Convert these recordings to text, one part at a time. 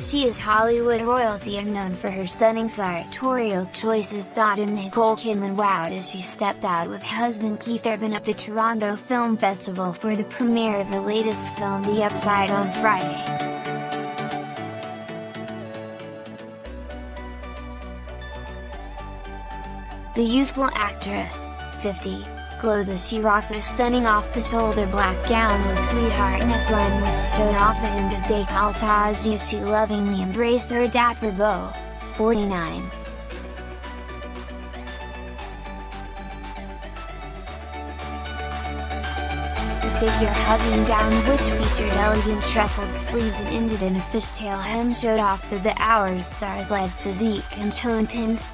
She is Hollywood royalty and known for her stunning sartorial choices. And Nicole Kidman wowed as she stepped out with husband Keith Urban at the Toronto Film Festival for the premiere of her latest film The Upside on Friday. The youthful actress, 50, glowed as she rocked a stunning off-the-shoulder black gown with sweetheart neckline which showed off a hint of décolletage as she lovingly embraced her dapper beau, 49. The figure hugging down which featured elegant truffled sleeves and ended in a fishtail hem showed off the The Hours stars-led physique and tone pins,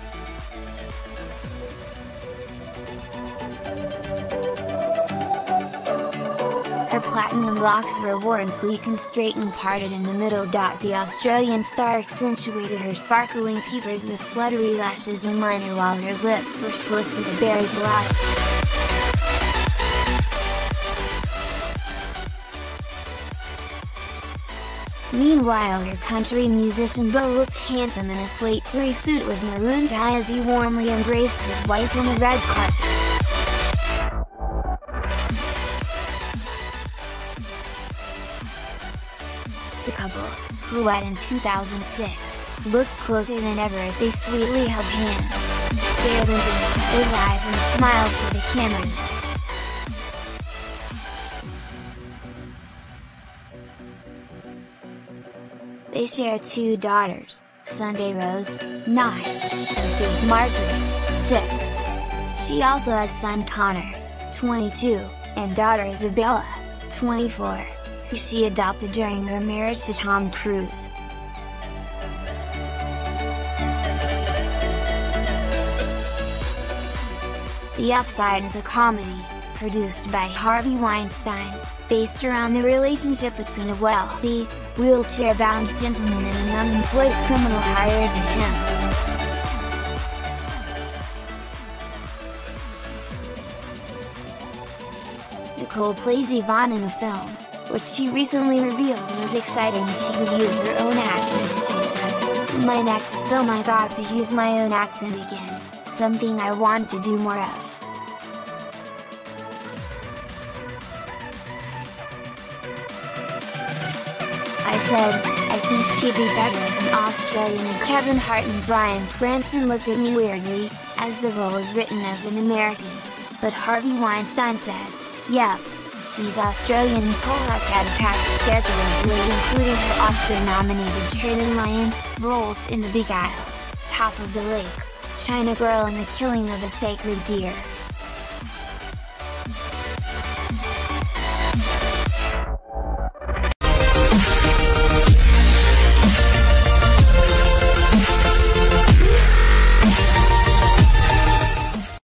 Her platinum locks were worn sleek and straight and parted in the middle. The Australian star accentuated her sparkling peepers with fluttery lashes and liner while her lips were slick with a berry blast. Meanwhile her country musician Beau looked handsome in a slate grey suit with maroon tie as he warmly embraced his wife on the red carpet. The couple, who wed in 2006, looked closer than ever as they sweetly held hands, stared into each other's eyes and smiled for the cameras. They share two daughters, Sunday Rose, 9, and Big Margaret, 6. She also has son Connor, 22, and daughter Isabella, 24 who she adopted during her marriage to Tom Cruise. The Upside is a comedy, produced by Harvey Weinstein, based around the relationship between a wealthy, wheelchair-bound gentleman and an unemployed criminal higher than him. Nicole plays Yvonne in the film, which she recently revealed was exciting she would use her own accent she said, My next film I got to use my own accent again, something I want to do more of. I said, I think she'd be better as an Australian and Kevin Hart and Bryan Cranston looked at me weirdly, as the role is written as an American. But Harvey Weinstein said, yep, She's Australian Nicole has had packed schedule including her Oscar-nominated Turning Lion, roles in The Big Isle, Top of the Lake, China Girl and The Killing of a Sacred Deer.